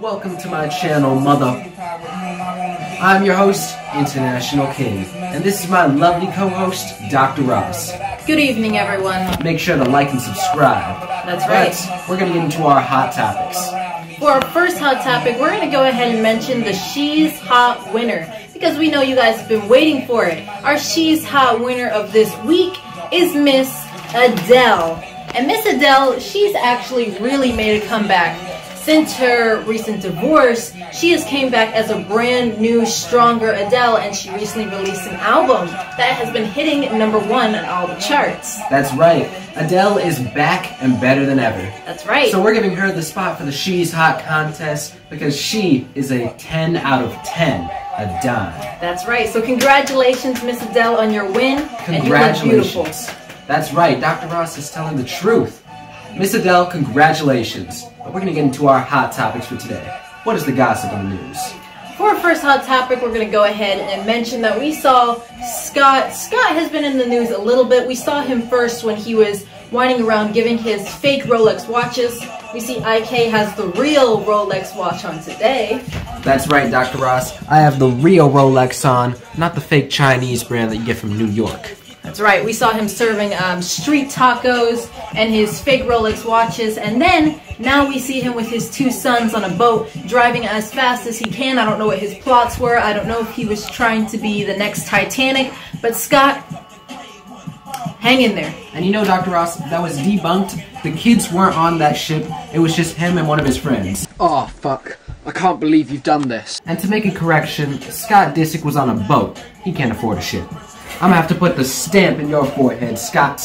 my channel, mother. I'm your host, International King, and this is my lovely co-host, Dr. Ross. Good evening, everyone. Make sure to like and subscribe. That's right. But we're gonna get into our hot topics. For our first hot topic, we're going to go ahead and mention the She's Hot winner because we know you guys have been waiting for it. Our She's Hot winner of this week is Miss Adele. And Miss Adele, she's actually really made a comeback. Since her recent divorce, she has came back as a brand new, stronger Adele, and she recently released an album that has been hitting number one on all the charts. That's right. Adele is back and better than ever. That's right. So we're giving her the spot for the She's Hot contest because she is a 10 out of 10, a dime. That's right. So congratulations, Miss Adele, on your win. And you. Congratulations. That's right, Dr. Ross is telling the truth. Miss Adele, congratulations. We're gonna get into our hot topics for today. What is the gossip on the news? For our first hot topic, we're going to go ahead and mention that we saw Scott. Scott has been in the news a little bit. We saw him first when he was whining around giving his fake Rolex watches. We see IK has the real Rolex watch on today. That's right, Dr. Ross. I have the real Rolex on, not the fake Chinese brand that you get from New York. That's right. We saw him serving um, street tacos and his fake Rolex watches, and then now we see him with his two sons on a boat driving as fast as he can. I don't know what his plots were. I don't know if he was trying to be the next Titanic, but Scott, hang in there. And you know, Dr. Ross, that was debunked. The kids weren't on that ship. It was just him and one of his friends. Oh, fuck. I can't believe you've done this. And to make a correction, Scott Disick was on a boat. He can't afford a ship. I'm gonna have to put the stamp in your forehead, Scott.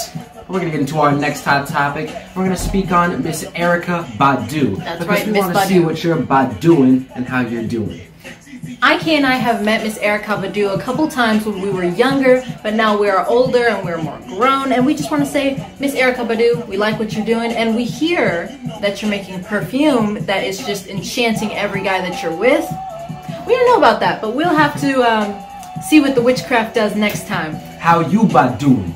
We're gonna get into our next hot topic. We're gonna speak on Miss Erykah Badu. That's because right, we Miss want to see what you're Baduing and how you're doing. IK and I have met Miss Erykah Badu a couple times when we were younger, but now we are older and we're more grown. And we just want to say, Miss Erykah Badu, we like what you're doing, and we hear that you're making perfume that is just enchanting every guy that you're with. We don't know about that, but we'll have to um, see what the witchcraft does next time. How you Baduing?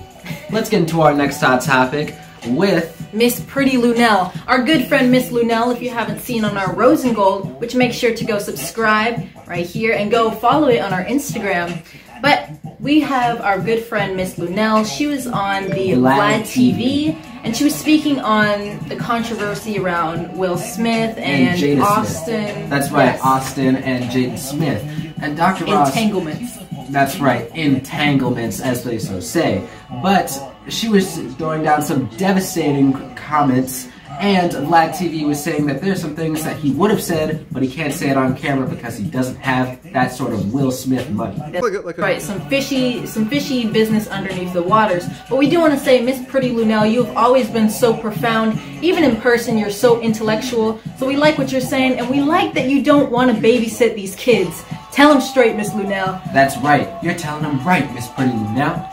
Let's get into our next hot topic with Miss Pretty Lunel, our good friend Miss Lunel. If you haven't seen on our Rose and Gold, which make sure to go subscribe right here and go follow it on our Instagram. But we have our good friend Miss Lunel. She was on the Vlad TV, and she was speaking on the controversy around Will Smith and, Jada Austin. Smith. That's right, Yes. Austin and Jaden Smith. And Dr. Ross. Entanglements. That's right, entanglements, as they so say. But she was throwing down some devastating comments, and Vlad TV was saying that there's some things that he would have said, but he can't say it on camera because he doesn't have that sort of Will Smith money. right, some fishy, some fishy business underneath the waters. But we do want to say, Miss Pretty Lunel, you've always been so profound. Even in person, you're so intellectual. So we like what you're saying, and we like that you don't want to babysit these kids. Tell him straight, Miss Lunel. That's right, you're telling him right, Miss Pretty now.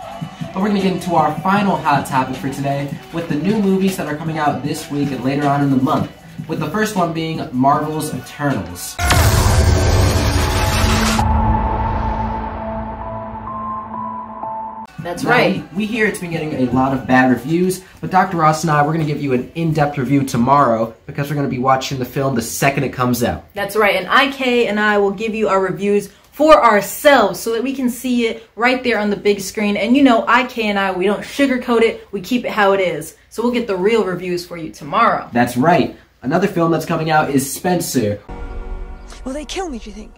But we're gonna get into our final hot topic for today with the new movies that are coming out this week and later on in the month. With the first one being Marvel's Eternals. That's Now, right. We, we hear it's been getting a lot of bad reviews, but Dr. Ross and I, we're going to give you an in-depth review tomorrow because we're going to be watching the film the second it comes out. That's right. And IK and I will give you our reviews for ourselves so that we can see it right there on the big screen. And you know, IK and I, we don't sugarcoat it, we keep it how it is. So we'll get the real reviews for you tomorrow. That's right. Another film that's coming out is Spencer. Will they kill me, do you think?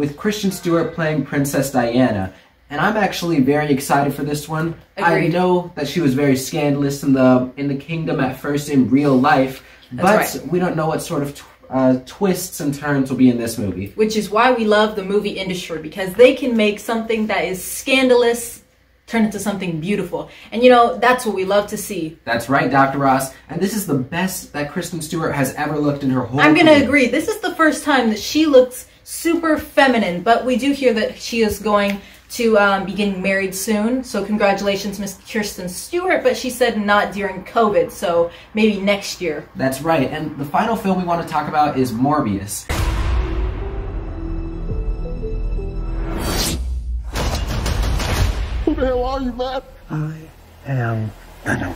With Kristen Stewart playing Princess Diana. And I'm actually very excited for this one. I know that she was very scandalous in the in the kingdom at first in real life, but That's we don't know what sort of tw- uh, twists and turns will be in this movie. Which is why we love the movie industry because they can make something that is scandalous turn into something beautiful. And you know, that's what we love to see. That's right, Dr. Ross. And this is the best that Kristen Stewart has ever looked in her whole I'm gonna agree. This is the first time that she looks super feminine, but we do hear that she is going to um, be getting married soon. So congratulations, Miss Kristen Stewart. But she said not during COVID, so maybe next year. That's right. And the final film we want to talk about is Morbius. Who the hell are you, Matt? I am Venom.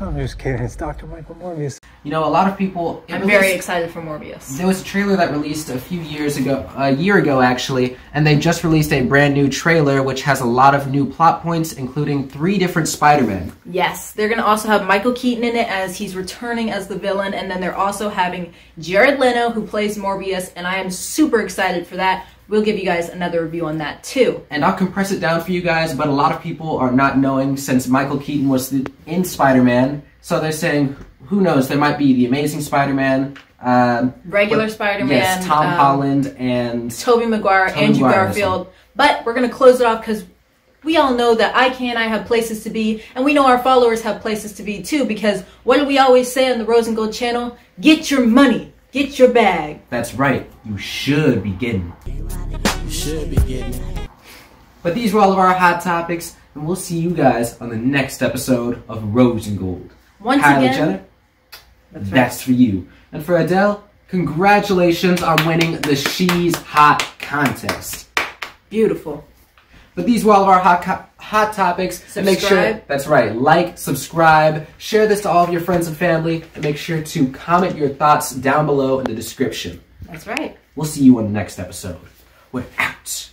I'm just kidding. It's Dr. Michael Morbius. You know, a lot of people. I'm released- very excited for Morbius. There was a trailer that released a few years ago, a year ago actually, and they just released a brand new trailer which has a lot of new plot points, including three different Spider-Men. Yes, they're gonna also have Michael Keaton in it as he's returning as the villain, and then they're also having Jared Leto who plays Morbius, and I am super excited for that. We'll give you guys another review on that too. And I'll compress it down for you guys, but a lot of people are not knowing since Michael Keaton was the, in Spider-Man, so they're saying, who knows, there might be the Amazing Spider-Man, um, Regular but- Spider-Man, yes, Tom um, Holland, and Tobey Maguire, Tobey Andrew Maguire, Garfield. But we're gonna close it off because we all know that I can I have places to be, and we know our followers have places to be too. Because what do we always say on the Rose and Gold channel? Get your money, get your bag. that's right, you should be getting. You should be getting. But these were all of our hot topics, and we'll see you guys on the next episode of Rose and Gold. Once Kylie again, That's that's, right. for you. And for Adele, congratulations on winning the She's Hot contest. Beautiful. But these were all of our hot hot topics. And make sure Subscribe. that's right. Like, subscribe, share this to all of your friends and family, and make sure to comment your thoughts down below in the description. That's right. We'll see you on the next episode. We're out.